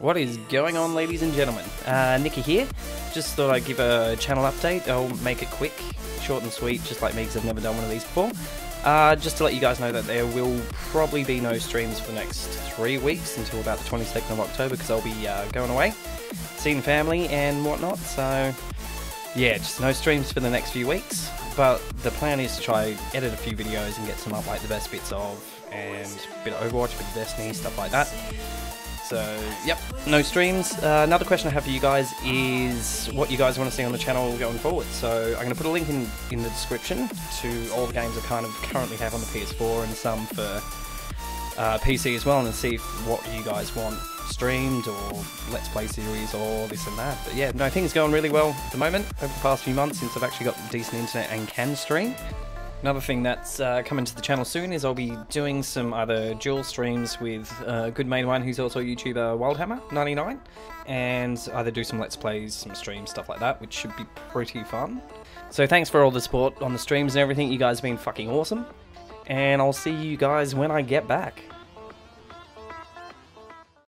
What is going on, ladies and gentlemen? Uh, Nicka here. Just thought I'd give a channel update. I'll make it quick, short and sweet, just like me because I've never done one of these before. Uh, just to let you guys know that there will probably be no streams for the next three weeks until about the 22nd of October because I'll be uh, going away, seeing family and whatnot. So, yeah, just no streams for the next few weeks. But the plan is to try edit a few videos and get some up like the best bits of and a bit of Overwatch, a bit of Destiny, stuff like that. So, yep, no streams. Uh, another question I have for you guys is what you guys want to see on the channel going forward. So, I'm going to put a link in, in the description to all the games I kind of currently have on the PS4 and some for uh, PC as well, and see what you guys want streamed or Let's Play series or this and that. But yeah, no, things going really well at the moment over the past few months since I've actually got decent internet and can stream. Another thing that's uh, coming to the channel soon is I'll be doing some other dual streams with a good who's also a YouTuber, Wildhammer99, and either do some Let's Plays, some streams, stuff like that, which should be pretty fun. So thanks for all the support on the streams and everything. You guys have been fucking awesome. And I'll see you guys when I get back.